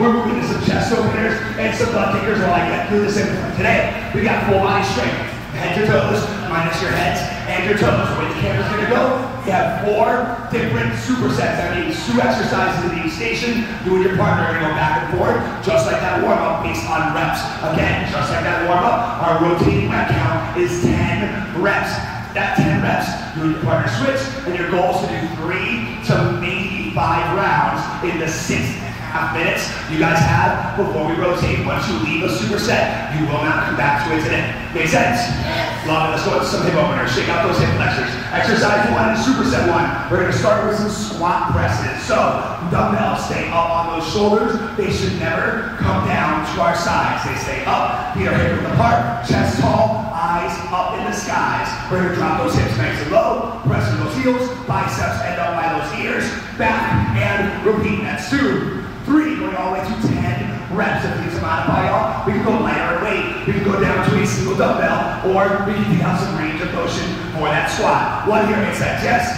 some chest openers and some butt kickers while I get through this implement. Today, we got full body strength. Head to toes, minus your heads and your toes. Way the camera's gonna go, you have four different supersets. That means two exercises in each station. You and your partner are gonna go back and forth, just like that warm-up based on reps. Again, just like that warm-up, our rotating rep count is 10 reps. That 10 reps, you and your partner switch, and your goal is to do three to maybe five rounds in the six half minutes you guys have before we rotate. Once you leave a superset, you will not come back to it today. Make sense? Yes. Love it. Let's go with some hip openers. Shake out those hip flexors. Exercise one and superset one. We're going to start with some squat presses. So, dumbbells stay up on those shoulders. They should never come down to our sides. They stay up, feet are hip width apart, chest tall, eyes up in the skies. We're going to drop those hips nice and low, pressing those heels, biceps end up by those ears, back, and repeat. That's two, three, going all the way to 10 reps. If you modify y'all, we can go lighter weight. We can go down to a single dumbbell, or we can out some range of motion for that squat. One here makes sense, yes?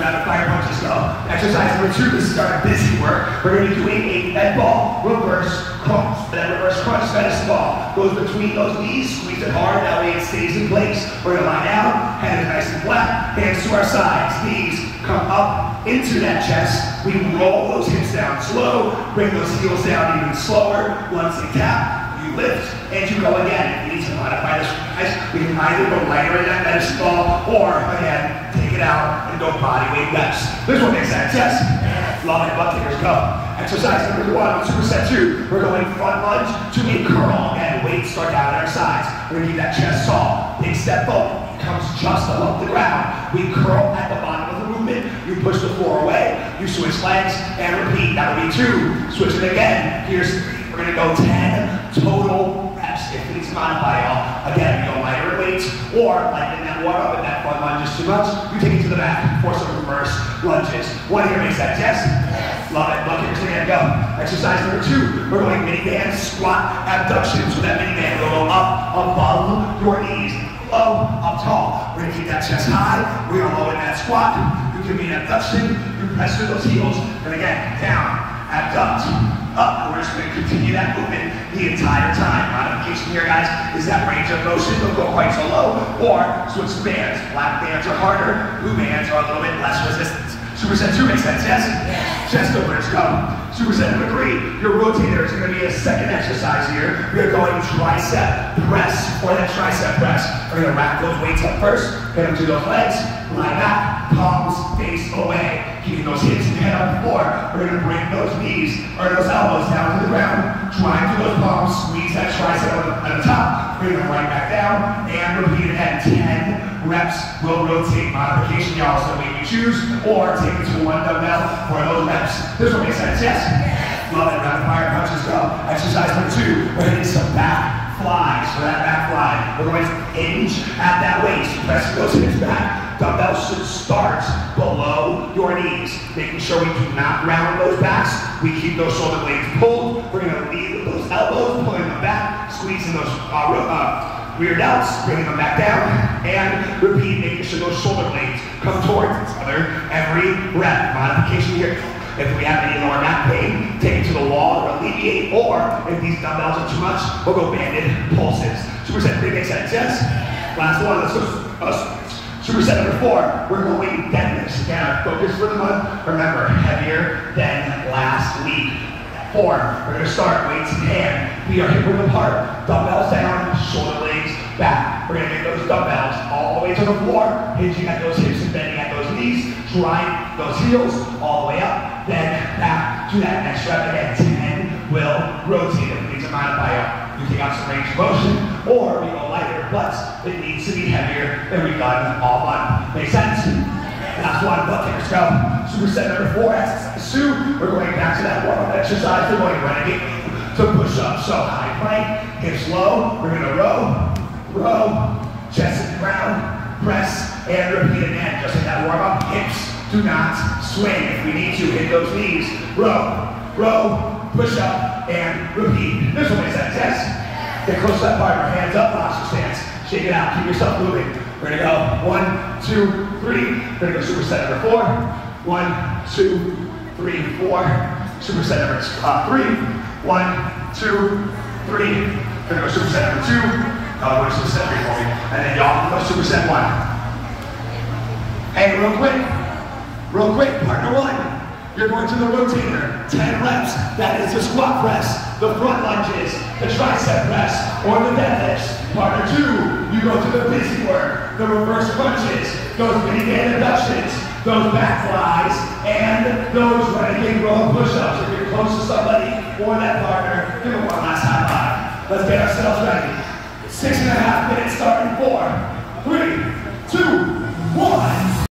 Rapid fire punches go. Exercise number two, this is our busy work. We're going to be doing a med ball reverse crunch. That reverse crunch medicine ball goes between those knees, squeeze it hard, that way it stays in place. We're going to lie down, head is nice and flat, hands to our sides, knees come up into that chest. We roll those hips down slow, bring those heels down even slower. Once they tap, you lift, and you go again. If you need to modify this, guys, we can either go lighter in that medicine ball, or again, take it out and go body weight reps. This one makes sense, yes? Love it, butt kickers, go. Exercise number one, superset two. We're going front lunge to a curl. and weights start down at our sides. We're gonna keep that chest tall. Big step forward, comes just above the ground. We curl at the bottom movement. You push the floor away, you switch legs, and repeat. That would be two. Switch it again. Here's three. We're gonna go 10 total reps. If these modify y'all. Again, you go lighter weights, or like in that warm up and that front lunge is too much, you take it to the back for some reverse lunges. One here makes sense, yes? Love it. Look here, again, go. Exercise number two. We're going mini band squat abduction. So that mini band will go up above your knees low, up tall. We're gonna keep that chest high. We are low in that squat. You can be an abduction. You press through those heels. And again, down, abduct, up. We're just gonna continue that movement the entire time. Modification here, guys, is that range of motion. Don't go quite so low. Or switch bands. Black bands are harder. Blue bands are a little bit less resistance. Superset two makes sense, yes? Chest openers, go. Superset number three, your rotator is gonna be a second exercise here. We are going tricep press for that tricep press. We're gonna rack those weights up first, get them to those legs, lie back, palms face away. Keeping those hips and head on the floor. We're gonna bring those knees or those elbows down to the ground, drive through those palms, squeeze that tricep on the, on the top, bring them right back down, and repeat it at 10 reps. We'll rotate modification, y'all, so way you choose, or take it to one dumbbell for those reps. This will make sense, yes? Love it, rapid fire punches go. Exercise number two, we're hitting some back flies for that back fly. We're going to hinge at that waist, press those hips back. Dumbbells should start below your knees, making sure we do not round those backs. We keep those shoulder blades pulled. We're to lead with those elbows, pulling them back, squeezing those uh, uh, rear delts, bringing them back down, and repeat, making sure those shoulder blades come towards each other every rep. Modification here. If we have any lower back pain, take it to the wall or alleviate, or if these dumbbells are too much, we'll go banded pulses. Superset three makes sense, yes? Last one, let's go. Uh, superset number four, we're going deadlifts. Again, our focus for the month, remember, heavier than last week. Four, we're gonna start, weights in hand. We are hip width apart, dumbbells down, shoulder blades back. We're gonna get those dumbbells all the way to the floor, hinging at those hips and bending at those knees, drive those heels all the way up, then back to that next rep again. 10 will rotate. If we need to modify it, you take out some range of motion, or we go lighter, but it needs to be heavier than we've done all month. Make sense? Last one, butt kickers go. Superset number four, exercise two. We're going back to that warm-up exercise. We're going renegade to push up. So high plank, hips low. We're gonna row, row, chest the ground, press, and repeat again. Just like that warm-up, hips do not swing. If we need to, hit those knees. Row, row, push up, and repeat. This one makes sense, yes? Get close to that partner, hands up, posture stance. Shake it out, keep yourself moving. We're gonna go one, two, three. We're gonna go superset number four. One, two, three, four. Superset number uh, three. One, two, three. Gonna go superset number two. Uh, to superset three for me. And then y'all go superset one. Hey, real quick. Real quick, partner one. You're going to the rotator, 10 reps. That is the squat press, the front lunges, the tricep press, or the deadlifts. Partner two, you go to the busy work, the reverse crunches, those mini band abductions, those back flies, and those renegade row push-ups. If you're close to somebody or that partner, give them one last high five. Let's get ourselves ready. Six and a half minutes starting four, three, two,